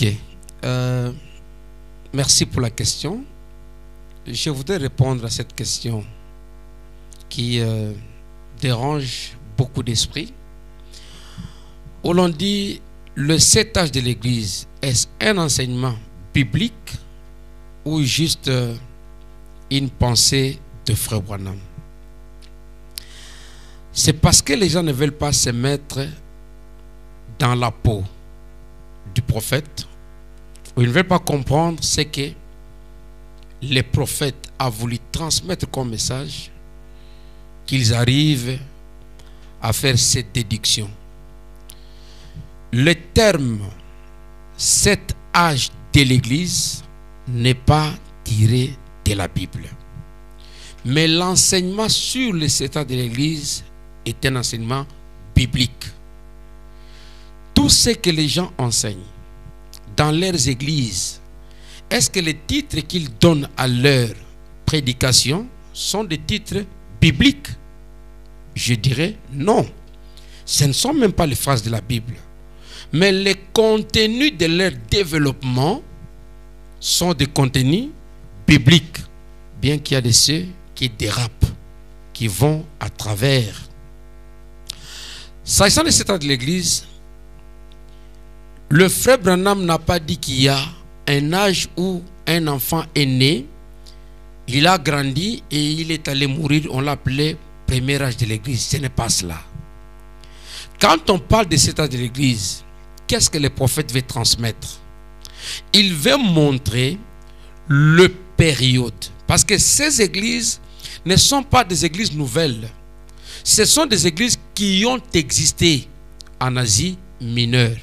Ok. Euh, merci pour la question. Je voudrais répondre à cette question qui euh, dérange beaucoup d'esprits. Où l'on dit le sept âge de l'Église, est-ce un enseignement biblique ou juste euh, une pensée de Frère Branham? C'est parce que les gens ne veulent pas se mettre dans la peau du prophète, ou ils ne veulent pas comprendre ce que les prophètes a voulu transmettre comme message, qu'ils arrivent à faire cette déduction. Le terme cet âge de l'Église n'est pas tiré de la Bible. Mais l'enseignement sur le sept âge de l'Église est un enseignement biblique. Ce que les gens enseignent dans leurs églises, est-ce que les titres qu'ils donnent à leur prédication sont des titres bibliques? Je dirais non. Ce ne sont même pas les phrases de la Bible. Mais les contenus de leur développement sont des contenus bibliques. Bien qu'il y a de ceux qui dérapent, qui vont à travers. S'agissant de cet de l'Église, le frère Branham n'a pas dit qu'il y a un âge où un enfant est né, il a grandi et il est allé mourir. On l'appelait premier âge de l'Église. Ce n'est pas cela. Quand on parle de cet âge de l'Église, qu'est-ce que le prophète veut transmettre? Il veut montrer le période. Parce que ces églises ne sont pas des églises nouvelles. Ce sont des églises qui ont existé en Asie mineure.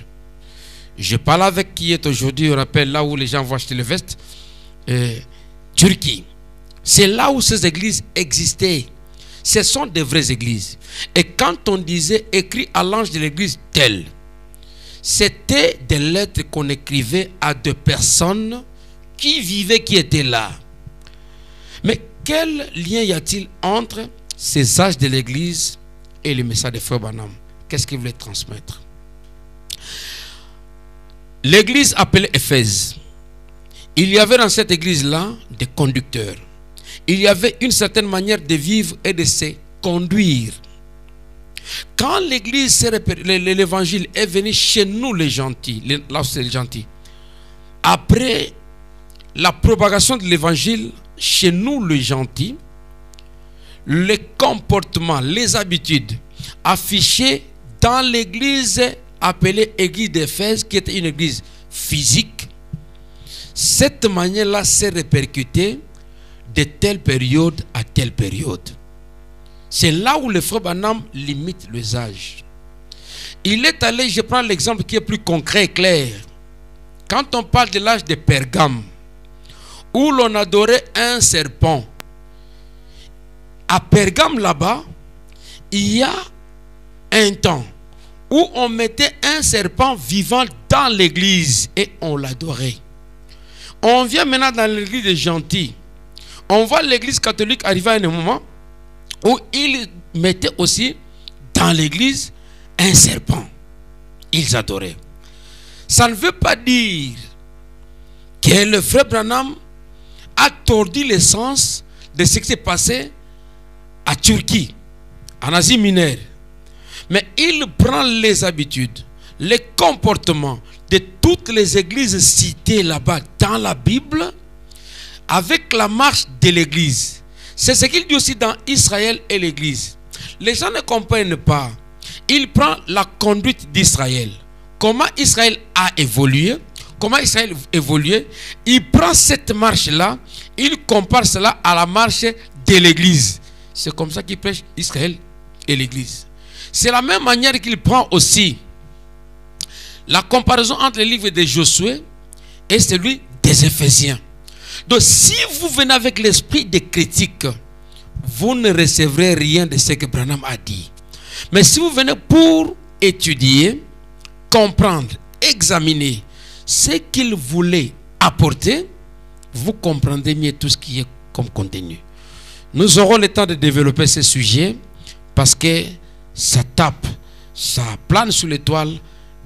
Je parle avec qui est aujourd'hui, on rappelle là où les gens vont acheter le veste, euh, Turquie. C'est là où ces églises existaient. Ce sont des vraies églises. Et quand on disait écrit à l'ange de l'église telle, c'était des lettres qu'on écrivait à deux personnes qui vivaient, qui étaient là. Mais quel lien y a-t-il entre ces âges de l'église et le message de Frère Banham Qu'est-ce qu'il voulait transmettre? L'église appelée Éphèse. Il y avait dans cette église-là des conducteurs. Il y avait une certaine manière de vivre et de se conduire. Quand l'église, l'évangile est venu chez nous les gentils, là c'est les gentils, après la propagation de l'évangile chez nous les gentils, les comportements, les habitudes affichées dans l'église appelée église d'Éphèse, qui était une église physique, cette manière-là s'est répercutée de telle période à telle période. C'est là où le frère Banam limite les âges. Il est allé, je prends l'exemple qui est plus concret et clair. Quand on parle de l'âge de Pergame, où l'on adorait un serpent, à Pergame là-bas, il y a un temps où on mettait un serpent vivant dans l'église et on l'adorait. On vient maintenant dans l'église des gentils. On voit l'église catholique arriver à un moment où ils mettaient aussi dans l'église un serpent. Ils adoraient. Ça ne veut pas dire que le frère Branham a tordu l'essence de ce qui s'est passé à Turquie, en Asie mineure. Mais il prend les habitudes, les comportements de toutes les églises citées là-bas dans la Bible avec la marche de l'église. C'est ce qu'il dit aussi dans Israël et l'église. Les gens ne comprennent pas. Il prend la conduite d'Israël. Comment Israël a évolué, comment Israël a évolué. Il prend cette marche-là, il compare cela à la marche de l'église. C'est comme ça qu'il prêche Israël et l'église. C'est la même manière qu'il prend aussi la comparaison entre le livre de Josué et celui des Éphésiens. Donc si vous venez avec l'esprit de critique, vous ne recevrez rien de ce que Branham a dit. Mais si vous venez pour étudier, comprendre, examiner ce qu'il voulait apporter, vous comprendrez mieux tout ce qui est comme contenu. Nous aurons le temps de développer ce sujet parce que ça tape, ça plane sur l'étoile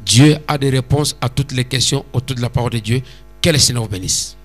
Dieu a des réponses à toutes les questions autour de la parole de Dieu. Que le Seigneur vous bénisse.